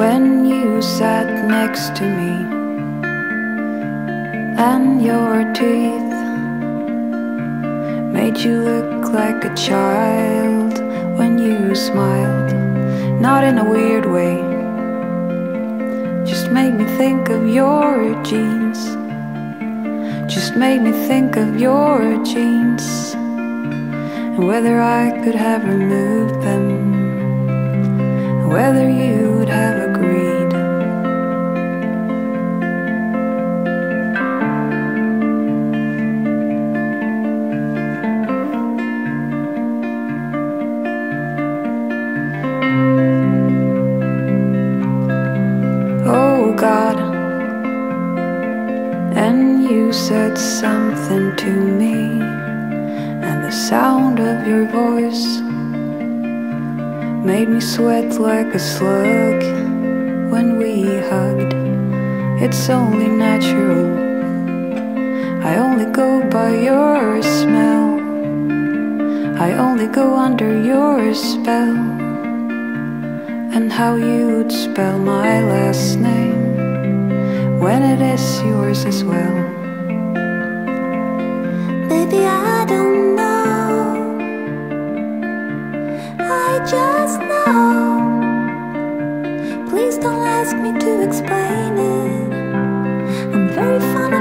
you sat next to me, and your teeth made you look like a child when you smiled. Not in a weird way, just made me think of your jeans. Just made me think of your jeans and whether I could have removed them whether you God, and you said something to me, and the sound of your voice Made me sweat like a slug when we hugged. It's only natural. I only go by your smell. I only go under your spell. And how you'd spell my last name when it is yours as well. Baby, I don't know. I just know. Please don't ask me to explain it. I'm very fond